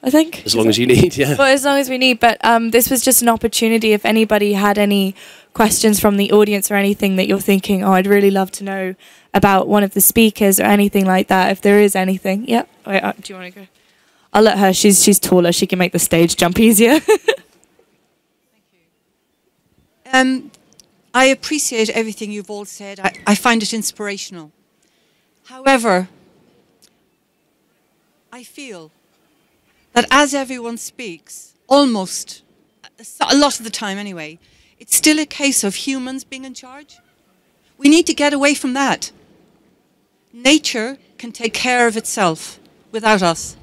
I think. As long as you need, yeah. Well, as long as we need. But um, this was just an opportunity. If anybody had any questions from the audience or anything that you're thinking, oh, I'd really love to know about one of the speakers or anything like that. If there is anything, yeah. Wait, uh, do you want to go? I'll let her. She's she's taller. She can make the stage jump easier. Um, I appreciate everything you've all said. I, I find it inspirational. However, I feel that as everyone speaks, almost a lot of the time anyway, it's still a case of humans being in charge. We need to get away from that. Nature can take care of itself without us.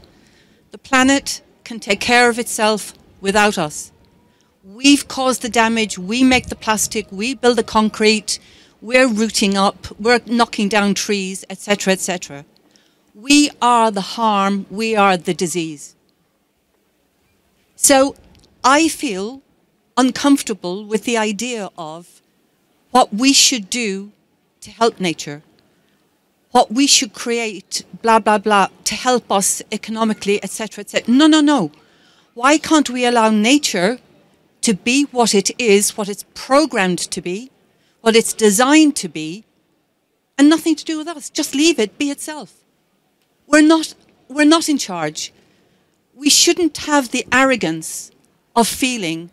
The planet can take care of itself without us. We've caused the damage, we make the plastic, we build the concrete, we're rooting up, we're knocking down trees, etc., etc. We are the harm, we are the disease. So I feel uncomfortable with the idea of what we should do to help nature, what we should create, blah, blah, blah, to help us economically, etc., etc. No, no, no. Why can't we allow nature to be what it is, what it's programmed to be, what it's designed to be, and nothing to do with us? Just leave it be itself. We're not, we're not in charge we shouldn't have the arrogance of feeling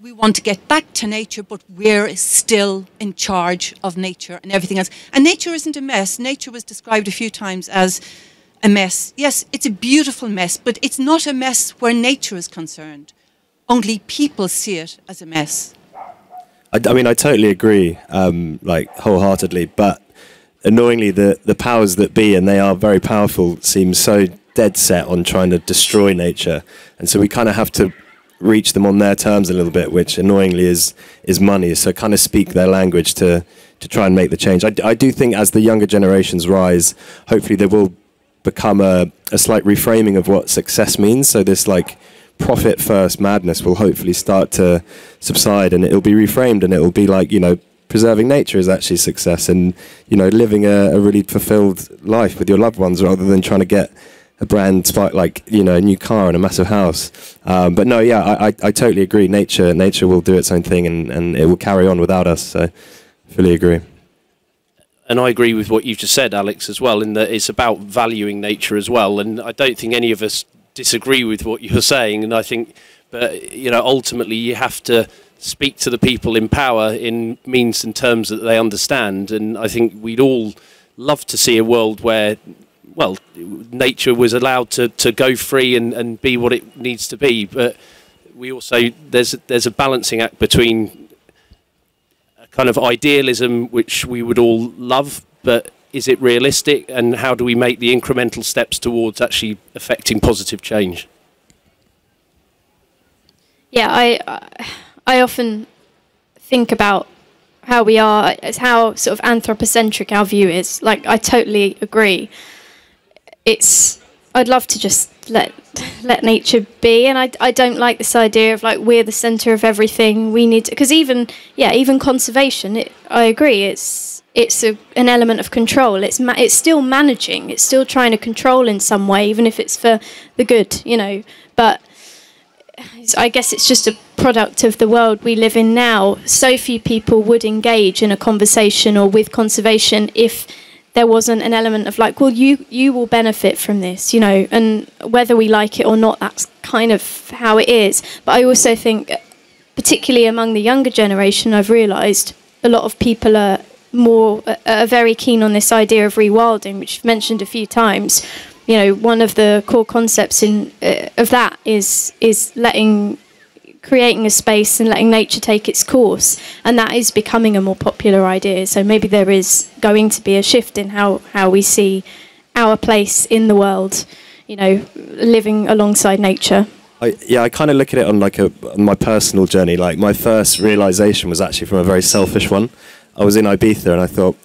we want to get back to nature, but we're still in charge of nature and everything else. And nature isn't a mess. Nature was described a few times as a mess. Yes, it's a beautiful mess, but it's not a mess where nature is concerned. Only people see it as a mess. I, I mean, I totally agree, um, like wholeheartedly. But annoyingly, the the powers that be, and they are very powerful, seem so dead set on trying to destroy nature, and so we kind of have to reach them on their terms a little bit, which annoyingly is is money. So kind of speak their language to to try and make the change. I, I do think as the younger generations rise, hopefully there will become a, a slight reframing of what success means. So this like profit first madness will hopefully start to subside, and it'll be reframed, and it'll be like you know preserving nature is actually success, and you know living a, a really fulfilled life with your loved ones rather than trying to get a brand like you know a new car and a massive house. Um, but no, yeah, I, I, I, totally agree. Nature nature will do its own thing and, and it will carry on without us. So, fully agree. And I agree with what you've just said, Alex, as well. In that it's about valuing nature as well. And I don't think any of us disagree with what you're saying. And I think, but you know, ultimately you have to speak to the people in power in means and terms that they understand. And I think we'd all love to see a world where well, nature was allowed to, to go free and, and be what it needs to be. But we also there's there's a balancing act between a kind of idealism which we would all love, but is it realistic, and how do we make the incremental steps towards actually affecting positive change? Yeah, I I often think about how we are, how sort of anthropocentric our view is. Like, I totally agree it's I'd love to just let let nature be, and I, I don't like this idea of like we're the center of everything. We need because even yeah even conservation. It, I agree. It's it's a, an element of control. It's it's still managing. It's still trying to control in some way, even if it's for the good, you know. But I guess it's just a product of the world we live in now. So few people would engage in a conversation or with conservation if there wasn't an element of like, well, you you will benefit from this, you know, and whether we like it or not, that's kind of how it is. But I also think, particularly among the younger generation, I've realised a lot of people are more are very keen on this idea of rewilding, which I've mentioned a few times. You know, one of the core concepts in uh, of that is is letting creating a space and letting nature take its course. And that is becoming a more popular idea. So maybe there is going to be a shift in how, how we see our place in the world, you know, living alongside nature. I, yeah, I kind of look at it on like a on my personal journey. Like my first realization was actually from a very selfish one. I was in Ibiza and I thought,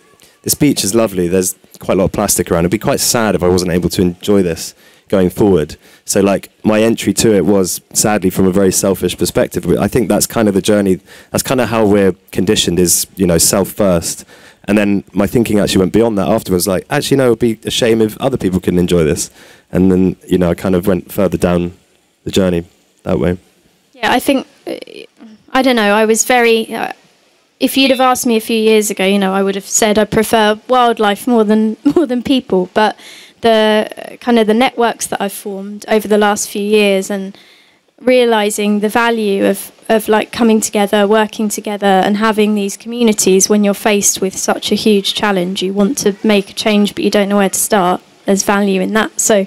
this beach is lovely. There's quite a lot of plastic around. It'd be quite sad if I wasn't able to enjoy this going forward. So like my entry to it was sadly from a very selfish perspective. But I think that's kind of the journey. That's kind of how we're conditioned. Is you know self first. And then my thinking actually went beyond that afterwards. Like, actually, no, it would be a shame if other people couldn't enjoy this. And then, you know, I kind of went further down the journey that way. Yeah, I think I don't know. I was very. Uh, if you'd have asked me a few years ago, you know, I would have said I prefer wildlife more than more than people. But the kind of the networks that I've formed over the last few years and realizing the value of of like coming together, working together, and having these communities when you're faced with such a huge challenge, you want to make a change, but you don't know where to start. There's value in that. So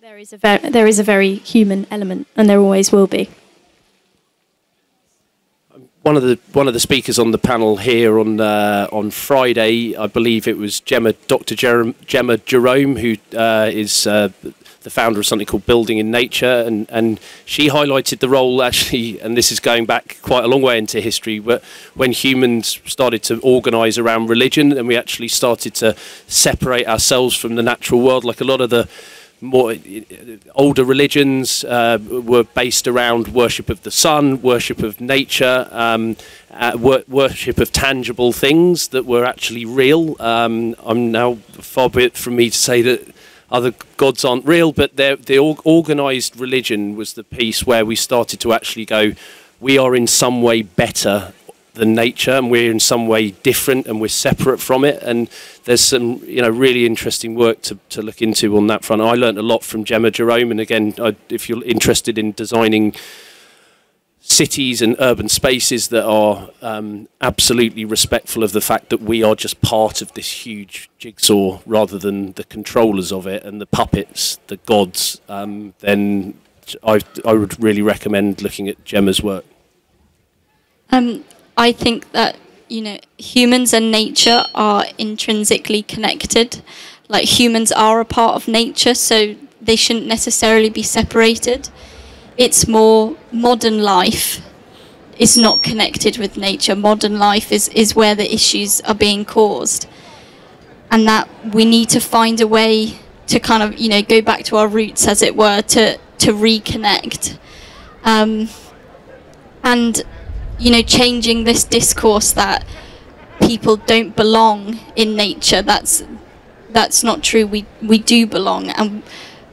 there is a there is a very human element, and there always will be one of the one of the speakers on the panel here on uh, on Friday, I believe it was Gemma, Dr. Jer- Gemma Jerome, who uh, is uh, the founder of something called Building in Nature, and and she highlighted the role actually, and this is going back quite a long way into history, but when humans started to organise around religion, and we actually started to separate ourselves from the natural world, like a lot of the more older religions uh, were based around worship of the sun, worship of nature, um, uh, wor- worship of tangible things that were actually real. Um, I'm now far be it from me to say that other gods aren't real, but the organised religion was the piece where we started to actually go, we are in some way better than nature and we're in some way different and we're separate from it. And there's some you know really interesting work to, to look into on that front. I learned a lot from Gemma Jerome and again I, if you're interested in designing cities and urban spaces that are um, absolutely respectful of the fact that we are just part of this huge jigsaw rather than the controllers of it and the puppets the gods um, then I, I would really recommend looking at Gemma's work. Um, I think that you know humans and nature are intrinsically connected. Like humans are a part of nature, so they shouldn't necessarily be separated. It's more modern life is not connected with nature. Modern life is, is where the issues are being caused. And that we need to find a way to kind of, you know, go back to our roots, as it were, to, to reconnect. Um, and you know, changing this discourse that people don't belong in nature. That's that's not true. We we do belong, and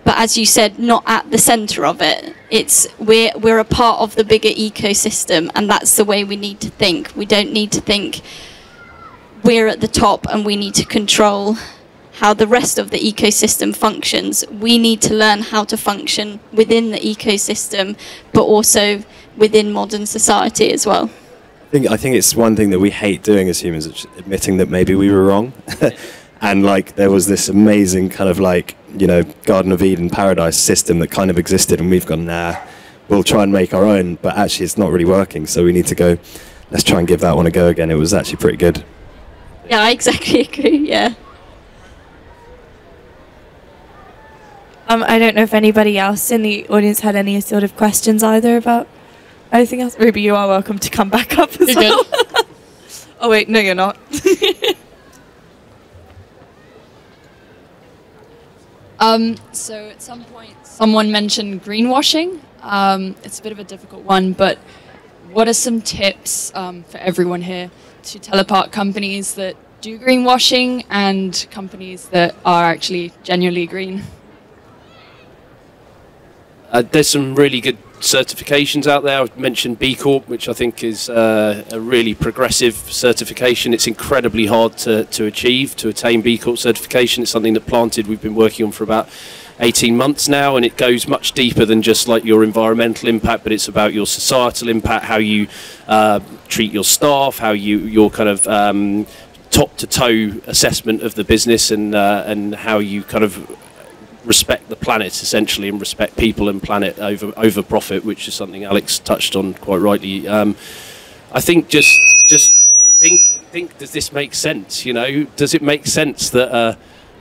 but as you said, not at the center of it. It's we're we're a part of the bigger ecosystem, and that's the way we need to think. We don't need to think we're at the top and we need to control how the rest of the ecosystem functions. We need to learn how to function within the ecosystem, but also within modern society as well. I think, I think it's one thing that we hate doing as humans, admitting that maybe we were wrong. and like there was this amazing kind of like, you know, Garden of Eden paradise system that kind of existed, and we've gone, nah, we'll try and make our own, but actually it's not really working. So we need to go, let's try and give that one a go again. It was actually pretty good. Yeah, I exactly agree. Yeah. Um, I don't know if anybody else in the audience had any sort of questions either about anything else. Ruby, you are welcome to come back up as you're well. oh wait, no, you're not. um, so at some point, someone mentioned greenwashing. Um, it's a bit of a difficult one, but what are some tips um, for everyone here to tell apart companies that do greenwashing and companies that are actually genuinely green? Uh, there's some really good certifications out there. I've mentioned B Corp, which I think is uh, a really progressive certification. It's incredibly hard to, to achieve, to attain B Corp certification. It's something that Planted we've been working on for about 18 months now, and it goes much deeper than just like your environmental impact, but it's about your societal impact, how you uh, treat your staff, how you your kind of um, top to toe assessment of the business, and uh, and how you kind of respect the planet essentially and respect people and planet over over profit, which is something Alex touched on quite rightly. Um, I think just just think think does this make sense? You know, does it make sense that uh,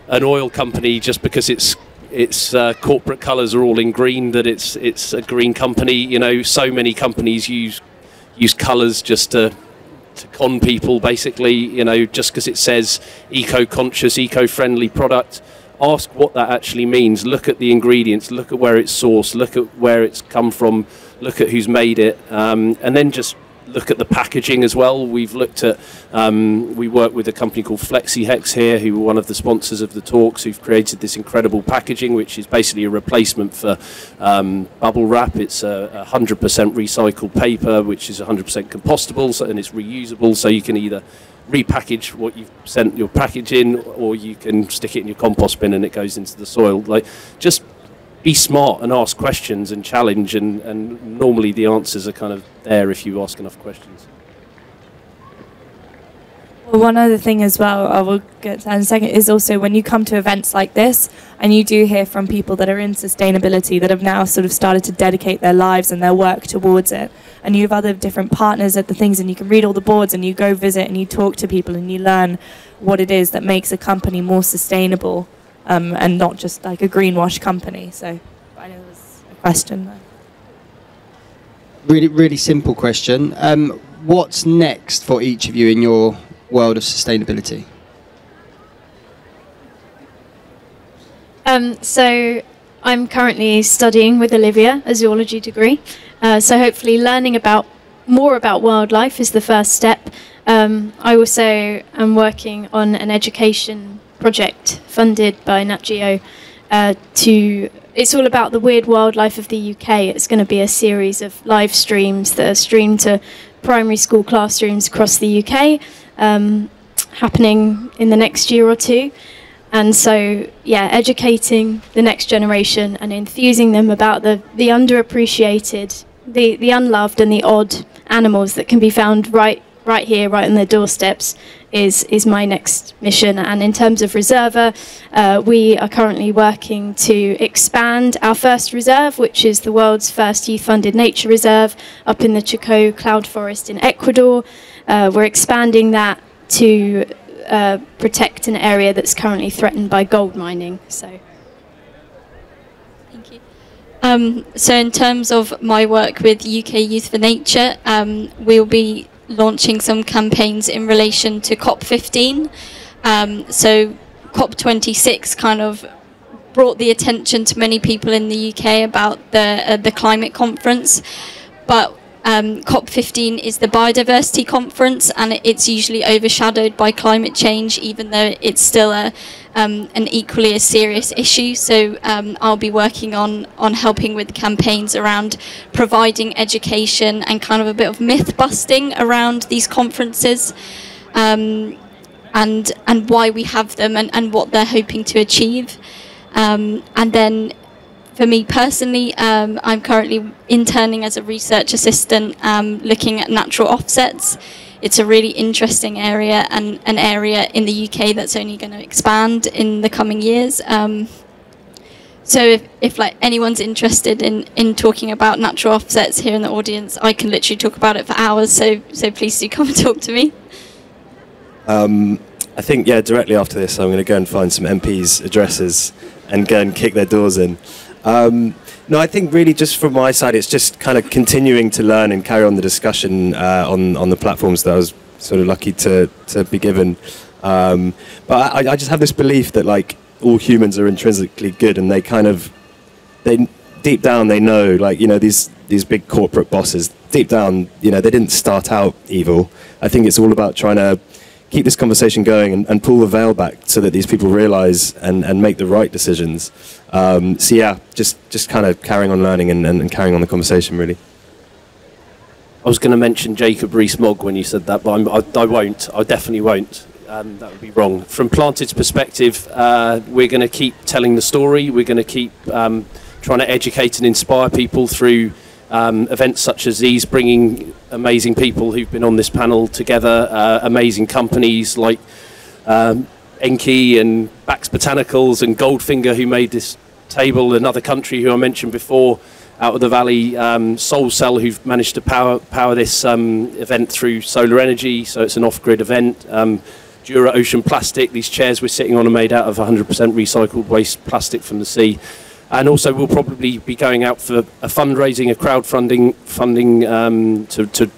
an oil company just because it's its uh, corporate colours are all in green that it's it's a green company? You know, so many companies use use colours just to to con people. Basically, you know, just because it says eco-conscious, eco-friendly product, ask what that actually means. Look at the ingredients. Look at where it's sourced. Look at where it's come from. Look at who's made it, um, and then just look at the packaging as well. We've looked at, um, we work with a company called FlexiHex here, who were one of the sponsors of the talks, who've created this incredible packaging, which is basically a replacement for um, bubble wrap. It's a, 100% recycled paper, which is 100% compostable, so, and it's reusable, so you can either repackage what you've sent your package in, or you can stick it in your compost bin and it goes into the soil. Like, just be smart and ask questions and challenge, and, and normally the answers are kind of there if you ask enough questions. Well, one other thing as well, I will get to in a second, is also when you come to events like this and you do hear from people that are in sustainability that have now sort of started to dedicate their lives and their work towards it, and you have other different partners at the things, and you can read all the boards and you go visit and you talk to people and you learn what it is that makes a company more sustainable um, and not just like a greenwash company. So I know there's a question there. Really, really simple question. Um, what's next for each of you in your world of sustainability? Um, so I'm currently studying with Olivia a zoology degree. Uh, so hopefully learning about more about wildlife is the first step. Um, I also am working on an education project funded by Nat Geo uh, to. It's all about the weird wildlife of the UK. It's going to be a series of live streams that are streamed to primary school classrooms across the UK, um, happening in the next year or two. And so, yeah, educating the next generation and enthusing them about the, the underappreciated, the, the unloved, and the odd animals that can be found right right here, right on their doorsteps, is is my next mission. And in terms of reserva, uh, we are currently working to expand our first reserve, which is the world's first youth-funded nature reserve up in the Chocó cloud forest in Ecuador. Uh, we're expanding that to uh, protect an area that's currently threatened by gold mining. So. Thank you. Um, so, in terms of my work with UK Youth for Nature, um, we'll be launching some campaigns in relation to COP15. Um, so COP26 kind of brought the attention to many people in the UK about the uh, the climate conference, but um, COP15 is the biodiversity conference, and it's usually overshadowed by climate change, even though it's still a um, an equally as serious issue. So um, I'll be working on on helping with campaigns around providing education and kind of a bit of myth busting around these conferences. Um, and and why we have them and, and what they're hoping to achieve. Um, and then for me personally, um, I'm currently interning as a research assistant um, looking at natural offsets. It's a really interesting area and an area in the UK that's only going to expand in the coming years. Um, so if, if like anyone's interested in, in talking about natural offsets here in the audience, I can literally talk about it for hours. So so please do come and talk to me. Um, I think yeah, directly after this, I'm going to go and find some MPs' addresses and go and kick their doors in. Um, no, I think really just from my side, it's just kind of continuing to learn and carry on the discussion uh, on on the platforms that I was sort of lucky to to be given. Um, but I, I just have this belief that like all humans are intrinsically good, and they kind of they deep down they know like you know these these big corporate bosses deep down you know they didn't start out evil. I think it's all about trying to keep this conversation going and, and, pull the veil back so that these people realize and, and make the right decisions. Um, so yeah, just, just kind of carrying on learning and, and, and carrying on the conversation really. I was going to mention Jacob Rees-Mogg when you said that, but I, I won't. I definitely won't. Um, that would be wrong. From Planted's perspective, uh, we're going to keep telling the story. We're going to keep um, trying to educate and inspire people through um, events such as these, bringing amazing people who've been on this panel together, uh, amazing companies like um, Enki and Bax Botanics and Goldfinger, who made this table, another country who I mentioned before out of the valley, um, SolCell, who've managed to power, power this um, event through solar energy, so it's an off grid event. Um, Dura Ocean Plastic, these chairs we're sitting on are made out of 100% recycled waste plastic from the sea and also we'll probably be going out for a fundraising, a crowdfunding funding um, to, to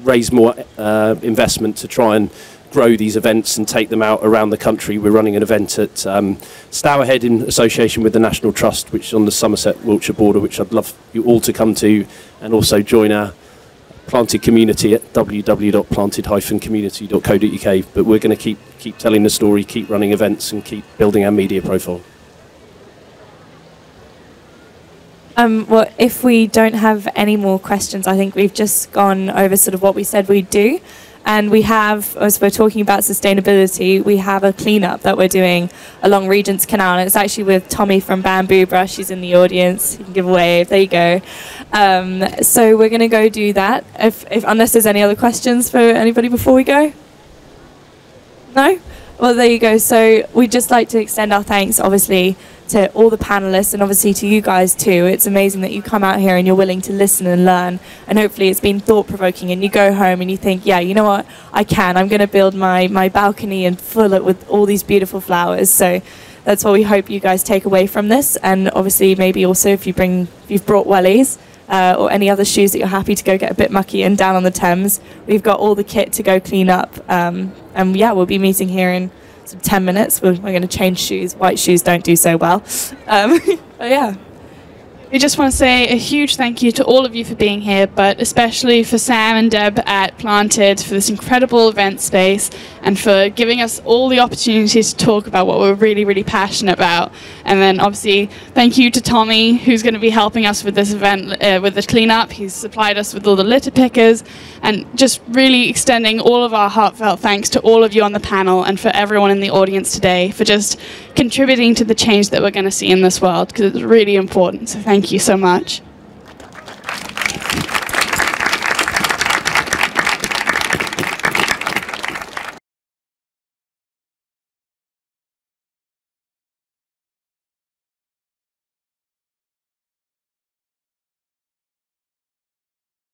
raise more uh, investment to try and grow these events and take them out around the country. We're running an event at um, Stourhead in association with the National Trust, which is on the Somerset Wiltshire border, which I'd love you all to come to, and also join our planted community at www.planted-community.co.uk. But we're going to keep keep telling the story, keep running events, and keep building our media profile. Um, well, if we don't have any more questions, I think we've just gone over sort of what we said we'd do. And we have, as we're talking about sustainability, we have a cleanup that we're doing along Regent's Canal. And it's actually with Tommy from Bamboo Brush. He's in the audience. You can give a wave. There you go. Um, so we're going to go do that. If, if, unless there's any other questions for anybody before we go? No? Well, there you go. So we'd just like to extend our thanks, obviously, to all the panelists and obviously to you guys too. It's amazing that you come out here and you're willing to listen and learn. And hopefully it's been thought provoking and you go home and you think, yeah, you know what, I can. I'm going to build my, my balcony and fill it with all these beautiful flowers. So that's what we hope you guys take away from this. And obviously, maybe also if you bring, if you've brought wellies. Uh, or any other shoes that you're happy to go get a bit mucky in down on the Thames. We've got all the kit to go clean up. Um, and yeah, we'll be meeting here in some 10 minutes. We're, we're going to change shoes. White shoes don't do so well. Um, but yeah. We just want to say a huge thank you to all of you for being here, but especially for Sam and Deb at Planted for this incredible event space and for giving us all the opportunities to talk about what we're really, really passionate about. And then obviously, thank you to Tommy, who's going to be helping us with this event, uh, with the cleanup. He's supplied us with all the litter pickers and just really extending all of our heartfelt thanks to all of you on the panel and for everyone in the audience today for just contributing to the change that we're going to see in this world because it's really important. So thank you so much.